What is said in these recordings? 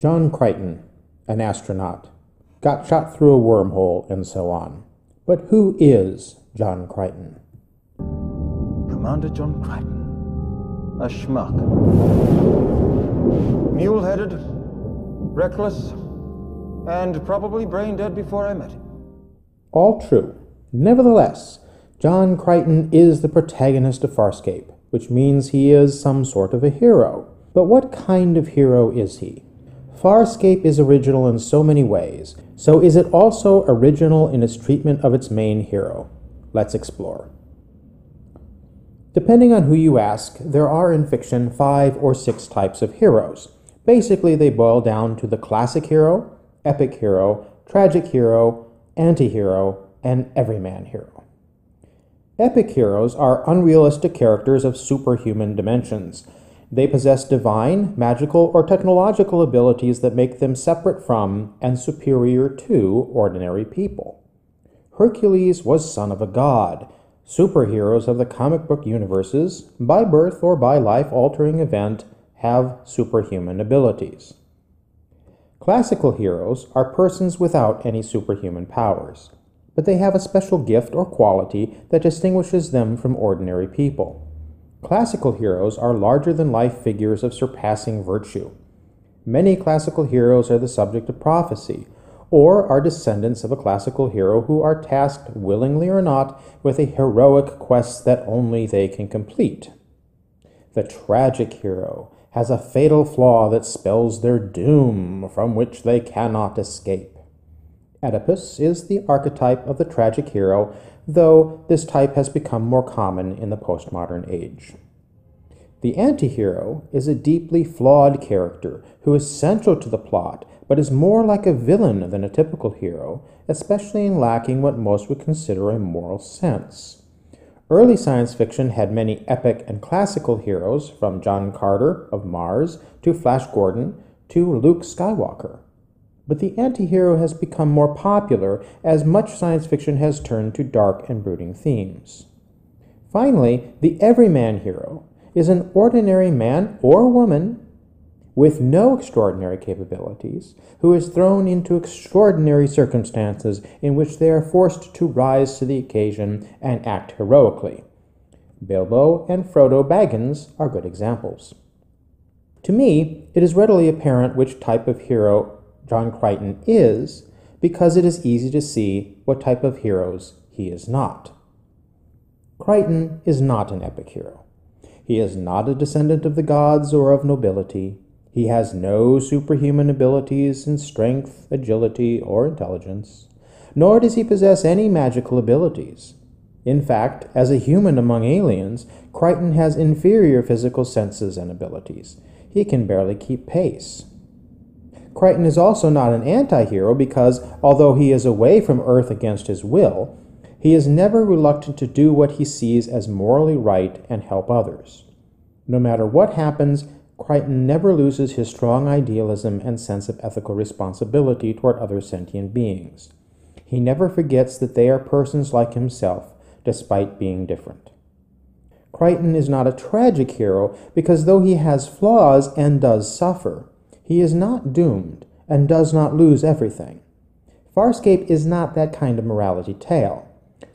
John Crichton, an astronaut, got shot through a wormhole and so on. But who is John Crichton? Commander John Crichton. A schmuck. Mule headed, reckless, and probably brain dead before I met him. All true. Nevertheless, John Crichton is the protagonist of Farscape, which means he is some sort of a hero. But what kind of hero is he? Farscape is original in so many ways, so is it also original in its treatment of its main hero? Let's explore. Depending on who you ask, there are in fiction five or six types of heroes. Basically, they boil down to the classic hero, epic hero, tragic hero, anti hero, and everyman hero. Epic heroes are unrealistic characters of superhuman dimensions. They possess divine, magical, or technological abilities that make them separate from and superior to ordinary people. Hercules was son of a god. Superheroes of the comic book universes, by birth or by life altering event, have superhuman abilities. Classical heroes are persons without any superhuman powers, but they have a special gift or quality that distinguishes them from ordinary people. Classical heroes are larger than life figures of surpassing virtue. Many classical heroes are the subject of prophecy, or are descendants of a classical hero who are tasked, willingly or not, with a heroic quest that only they can complete. The tragic hero has a fatal flaw that spells their doom from which they cannot escape. Oedipus is the archetype of the tragic hero though this type has become more common in the postmodern age. The antihero is a deeply flawed character who is central to the plot, but is more like a villain than a typical hero, especially in lacking what most would consider a moral sense. Early science fiction had many epic and classical heroes, from John Carter of Mars to Flash Gordon to Luke Skywalker but the antihero has become more popular as much science fiction has turned to dark and brooding themes. Finally, the everyman hero is an ordinary man or woman with no extraordinary capabilities who is thrown into extraordinary circumstances in which they are forced to rise to the occasion and act heroically. Bilbo and Frodo Baggins are good examples. To me, it is readily apparent which type of hero John Crichton is because it is easy to see what type of heroes he is not. Crichton is not an epic hero. He is not a descendant of the gods or of nobility. He has no superhuman abilities in strength, agility, or intelligence, nor does he possess any magical abilities. In fact, as a human among aliens, Crichton has inferior physical senses and abilities. He can barely keep pace. Crichton is also not an anti hero because, although he is away from Earth against his will, he is never reluctant to do what he sees as morally right and help others. No matter what happens, Crichton never loses his strong idealism and sense of ethical responsibility toward other sentient beings. He never forgets that they are persons like himself, despite being different. Crichton is not a tragic hero because though he has flaws and does suffer, he is not doomed and does not lose everything. Farscape is not that kind of morality tale.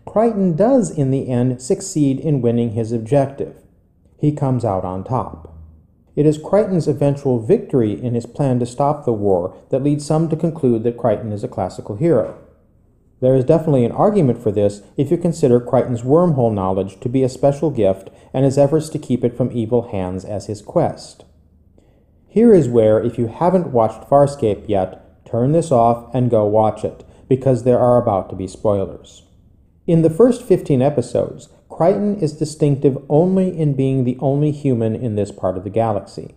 Crichton does, in the end, succeed in winning his objective. He comes out on top. It is Crichton's eventual victory in his plan to stop the war that leads some to conclude that Crichton is a classical hero. There is definitely an argument for this if you consider Crichton's wormhole knowledge to be a special gift and his efforts to keep it from evil hands as his quest. Here is where, if you haven't watched Farscape yet, turn this off and go watch it, because there are about to be spoilers. In the first 15 episodes, Crichton is distinctive only in being the only human in this part of the galaxy.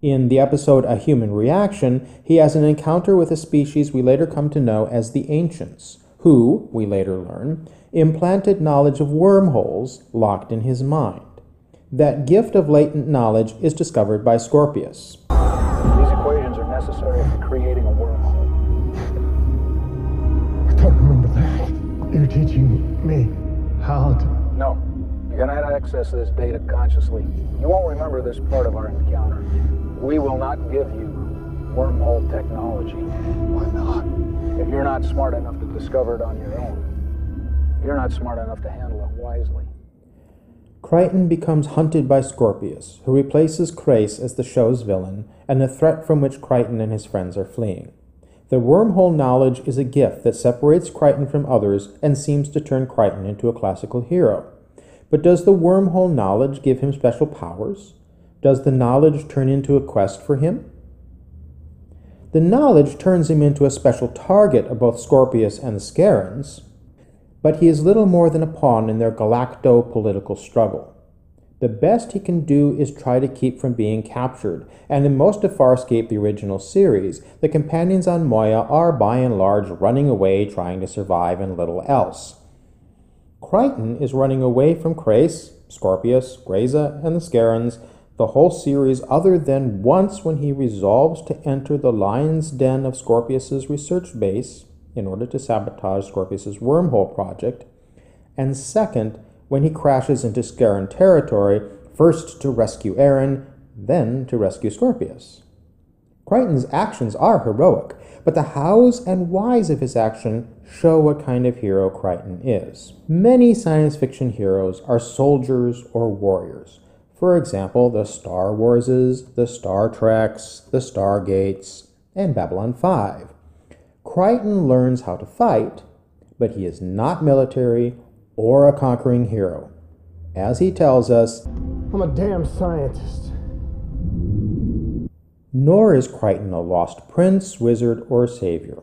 In the episode A Human Reaction, he has an encounter with a species we later come to know as the Ancients, who, we later learn, implanted knowledge of wormholes locked in his mind. That gift of latent knowledge is discovered by Scorpius. These equations are necessary for creating a wormhole. I don't remember that. You're teaching me how to. No, you cannot access this data consciously. You won't remember this part of our encounter. We will not give you wormhole technology. Why not? If you're not smart enough to discover it on your own, you're not smart enough to handle it wisely. Crichton becomes hunted by Scorpius, who replaces Crais as the show's villain and the threat from which Crichton and his friends are fleeing. The wormhole knowledge is a gift that separates Crichton from others and seems to turn Crichton into a classical hero. But does the wormhole knowledge give him special powers? Does the knowledge turn into a quest for him? The knowledge turns him into a special target of both Scorpius and the Scarrans, but he is little more than a pawn in their galacto political struggle. The best he can do is try to keep from being captured, and in most of Farscape, the original series, the companions on Moya are by and large running away trying to survive and little else. Crichton is running away from Crais, Scorpius, Grayza, and the Scarrans the whole series other than once when he resolves to enter the lion's den of Scorpius's research base in order to sabotage Scorpius's wormhole project, and second, when he crashes into Scarran territory, first to rescue Aeryn, then to rescue Scorpius. Crichton's actions are heroic, but the hows and whys of his action show what kind of hero Crichton is. Many science fiction heroes are soldiers or warriors. For example, the Star Warses, the Star Treks, the Stargates, and Babylon 5. Crichton learns how to fight, but he is not military or a conquering hero. As he tells us, I'm a damn scientist. Nor is Crichton a lost prince, wizard, or savior.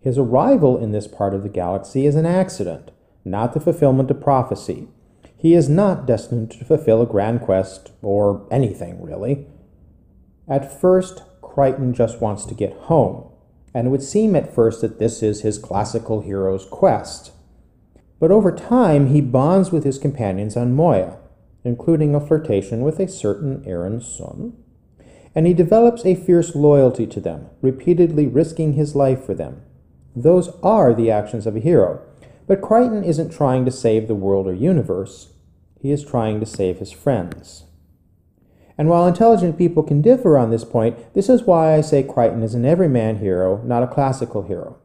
His arrival in this part of the galaxy is an accident, not the fulfillment of prophecy. He is not destined to fulfill a grand quest, or anything really. At first, Crichton just wants to get home, and it would seem at first that this is his classical hero's quest. But over time, he bonds with his companions on Moya, including a flirtation with a certain Aeryn Sun, and he develops a fierce loyalty to them, repeatedly risking his life for them. Those are the actions of a hero, but Crichton isn't trying to save the world or universe, he is trying to save his friends. And while intelligent people can differ on this point, this is why I say Crichton is an everyman hero, not a classical hero.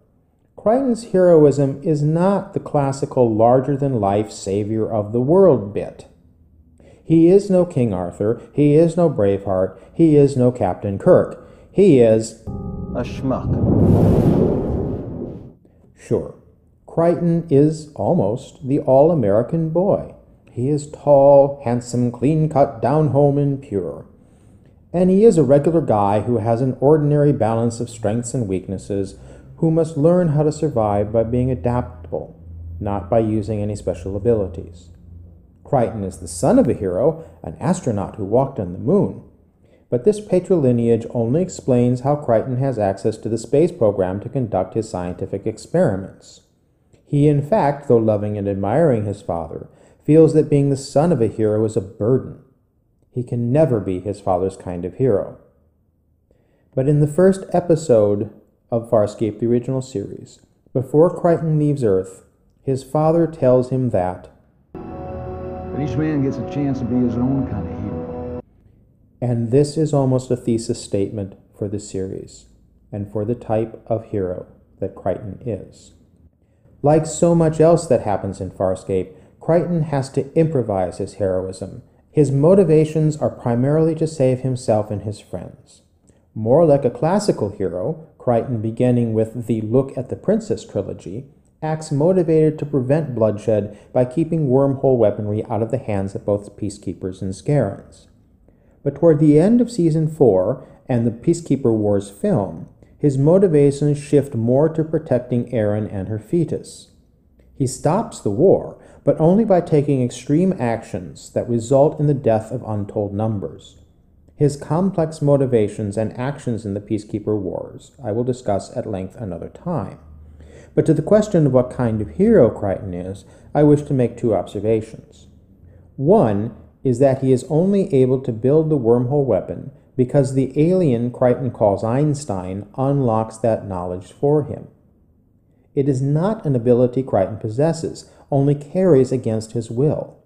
Crichton's heroism is not the classical larger than life savior of the world bit. He is no King Arthur, he is no Braveheart, he is no Captain Kirk. He is A schmuck. Sure, Crichton is almost the all American boy. He is tall, handsome, clean cut, down home, and pure. And he is a regular guy who has an ordinary balance of strengths and weaknesses who must learn how to survive by being adaptable, not by using any special abilities. Crichton is the son of a hero, an astronaut who walked on the moon. But this patrilineage only explains how Crichton has access to the space program to conduct his scientific experiments. He, in fact, though loving and admiring his father, feels that being the son of a hero is a burden. He can never be his father's kind of hero. But in the first episode of Farscape, the original series, before Crichton leaves Earth, his father tells him that. But each man gets a chance to be his own kind of hero. And this is almost a thesis statement for the series and for the type of hero that Crichton is. Like so much else that happens in Farscape, Crichton has to improvise his heroism. His motivations are primarily to save himself and his friends. More like a classical hero, Crichton, beginning with the Look at the Princess trilogy, acts motivated to prevent bloodshed by keeping wormhole weaponry out of the hands of both peacekeepers and Scarrans. But toward the end of season 4 and the Peacekeeper Wars film, his motivations shift more to protecting Aeryn and her fetus. He stops the war, but only by taking extreme actions that result in the death of untold numbers. His complex motivations and actions in the Peacekeeper Wars I will discuss at length another time. But to the question of what kind of hero Crichton is, I wish to make two observations. One is that he is only able to build the wormhole weapon because the alien Crichton calls Einstein unlocks that knowledge for him. It is not an ability Crichton possesses, only carries against his will.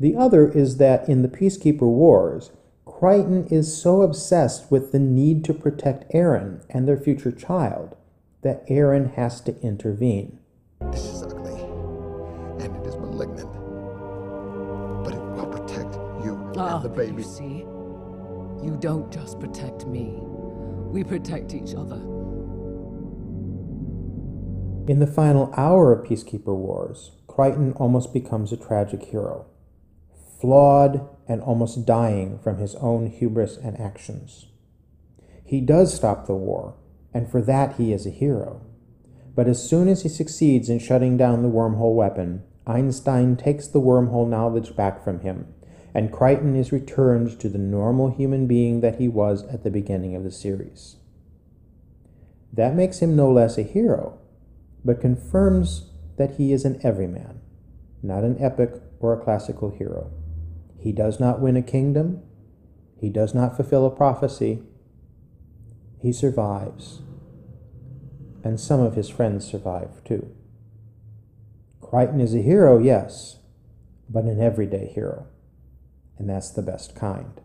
The other is that in the Peacekeeper Wars, Crichton is so obsessed with the need to protect Aeryn and their future child that Aeryn has to intervene. This is ugly, and it is malignant. But it will protect you Ah, and the baby. You see, you don't just protect me. We protect each other. In the final hour of Peacekeeper Wars, Crichton almost becomes a tragic hero, flawed and almost dying from his own hubris and actions. He does stop the war, and for that he is a hero. But as soon as he succeeds in shutting down the wormhole weapon, Einstein takes the wormhole knowledge back from him, and Crichton is returned to the normal human being that he was at the beginning of the series. That makes him no less a hero, but confirms that he is an everyman, not an epic or a classical hero. He does not win a kingdom, he does not fulfill a prophecy, he survives. And some of his friends survive too. Crichton is a hero, yes, but an everyday hero, and that's the best kind.